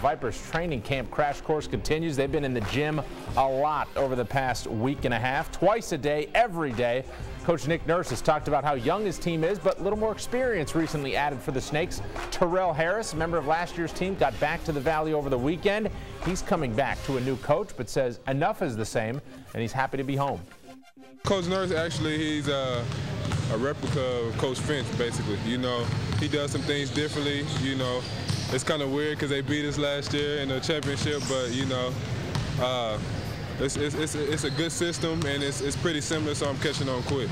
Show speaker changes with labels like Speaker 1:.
Speaker 1: Vipers training camp crash course continues. They've been in the gym a lot over the past week and a half, twice a day, every day. Coach Nick Nurse has talked about how young his team is, but a little more experience recently added for the Snakes. Terrel Harris, a member of last year's team, got back to the Valley over the weekend. He's coming back to a new coach, but says enough is the same, and he's happy to be home.
Speaker 2: Coach Nurse, actually, he's a replica of Coach Finch, basically. You know, he does some things differently. You know, it's kind of weird because they beat us last year in the championship, but, you know, uh, it's, it's, it's, it's, a good system and it's, it's pretty similar, so I'm catching on quick.